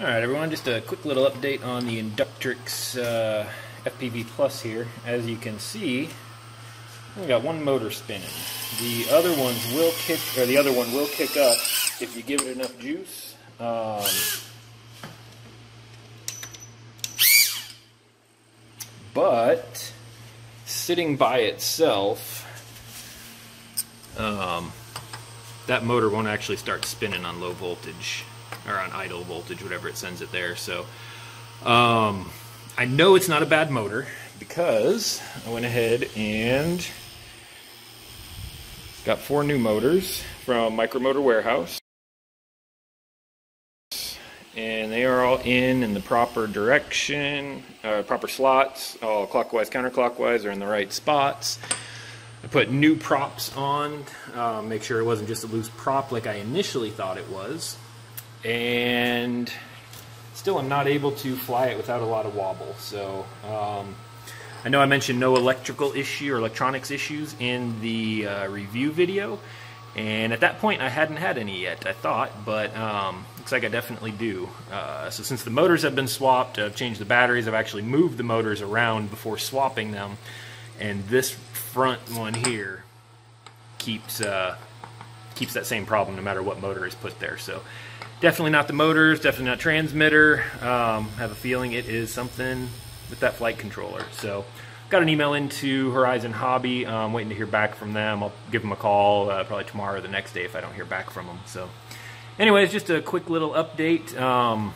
Alright everyone, just a quick little update on the Inductrix uh, FPV Plus here. As you can see, we got one motor spinning. The other ones will kick, or the other one will kick up if you give it enough juice. Um, but sitting by itself, um, that motor won't actually start spinning on low voltage or on idle voltage, whatever it sends it there. So um, I know it's not a bad motor because I went ahead and got four new motors from Micro Motor Warehouse. And they are all in in the proper direction, uh, proper slots, all clockwise, counterclockwise, are in the right spots. I put new props on, uh, make sure it wasn't just a loose prop like I initially thought it was and still I'm not able to fly it without a lot of wobble. So um, I know I mentioned no electrical issue or electronics issues in the uh, review video, and at that point I hadn't had any yet, I thought, but um, looks like I definitely do. Uh, so since the motors have been swapped, I've changed the batteries, I've actually moved the motors around before swapping them, and this front one here keeps uh, keeps that same problem no matter what motor is put there. So Definitely not the motors, definitely not transmitter. Um, have a feeling it is something with that flight controller. So got an email into Horizon Hobby. I'm waiting to hear back from them. I'll give them a call uh, probably tomorrow or the next day if I don't hear back from them. So anyways, just a quick little update. Um,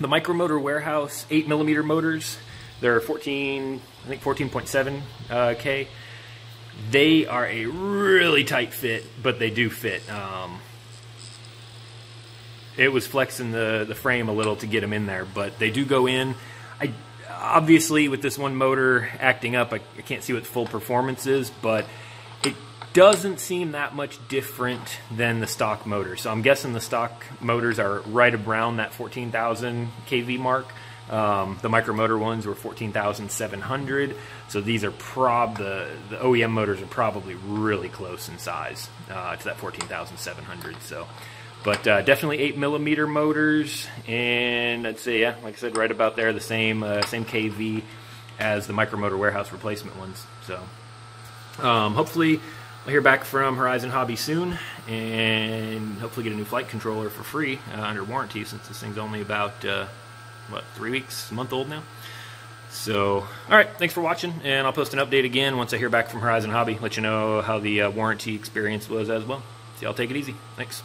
the Micro Motor Warehouse 8 millimeter motors, they're 14, I think 14.7 uh, K. They are a really tight fit, but they do fit. Um, it was flexing the, the frame a little to get them in there, but they do go in. I Obviously, with this one motor acting up, I, I can't see what full performance is, but it doesn't seem that much different than the stock motor. So I'm guessing the stock motors are right around that 14,000 kV mark. Um, the micromotor ones were 14,700. So these are prob the, the OEM motors are probably really close in size uh, to that 14,700. So but uh, definitely 8 millimeter motors, and I'd say, yeah, like I said, right about there, the same uh, same KV as the Micro Motor Warehouse replacement ones. So um, hopefully I'll hear back from Horizon Hobby soon, and hopefully get a new flight controller for free uh, under warranty since this thing's only about, uh, what, three weeks, month old now? So, all right, thanks for watching, and I'll post an update again once I hear back from Horizon Hobby, let you know how the uh, warranty experience was as well. So y'all take it easy. Thanks.